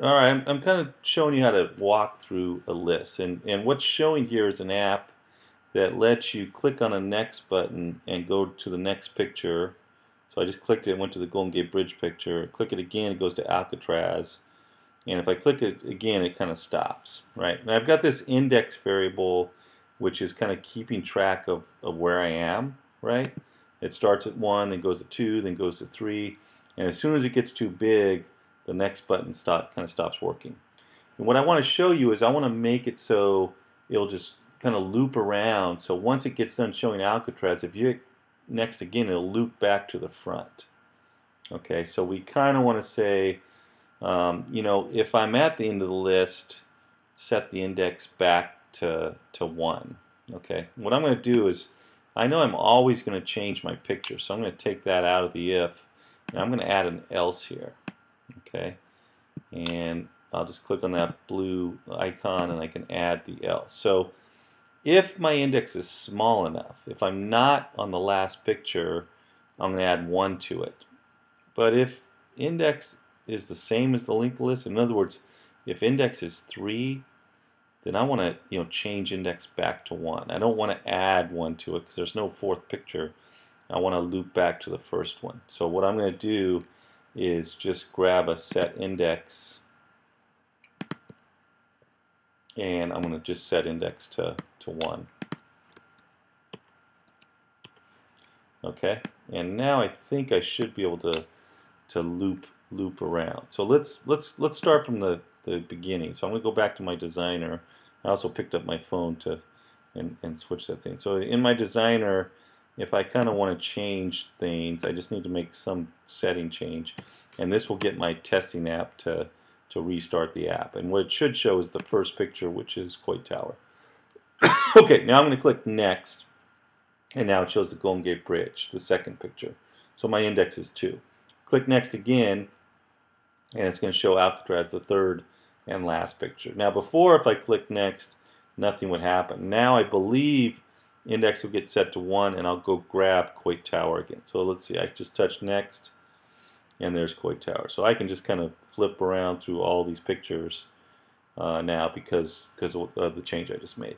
All right, I'm, I'm kind of showing you how to walk through a list. And, and what's showing here is an app that lets you click on a next button and go to the next picture. So I just clicked it, went to the Golden Gate Bridge picture. Click it again, it goes to Alcatraz. And if I click it again, it kind of stops, right? And I've got this index variable, which is kind of keeping track of, of where I am, right? It starts at 1, then goes to 2, then goes to 3. And as soon as it gets too big, the next button stop, kind of stops working. And what I want to show you is I want to make it so it'll just kind of loop around. So once it gets done showing Alcatraz, if you hit next again, it'll loop back to the front. Okay, so we kind of want to say, um, you know, if I'm at the end of the list, set the index back to, to 1. Okay, what I'm going to do is, I know I'm always going to change my picture, so I'm going to take that out of the if, and I'm going to add an else here okay. And I'll just click on that blue icon and I can add the L. So if my index is small enough if I'm not on the last picture I'm going to add 1 to it. But if index is the same as the linked list in other words if index is 3 then I want to you know change index back to 1 I don't want to add 1 to it because there's no fourth picture. I want to loop back to the first one. So what I'm going to do is just grab a set index and I'm going to just set index to, to 1. Okay, and now I think I should be able to to loop loop around. So let's let's let's start from the, the beginning. So I'm going to go back to my designer. I also picked up my phone to and, and switch that thing. So in my designer, if I kind of want to change things, I just need to make some setting change. And this will get my testing app to, to restart the app. And what it should show is the first picture, which is Coit Tower. okay, now I'm going to click Next. And now it shows the Golden Gate Bridge, the second picture. So my index is 2. Click Next again, and it's going to show Alcatraz, the third and last picture. Now before, if I click Next, nothing would happen. Now I believe index will get set to 1 and I'll go grab Coit Tower again. So let's see, I just touch next and there's Coit Tower. So I can just kind of flip around through all these pictures uh, now because, because of the change I just made.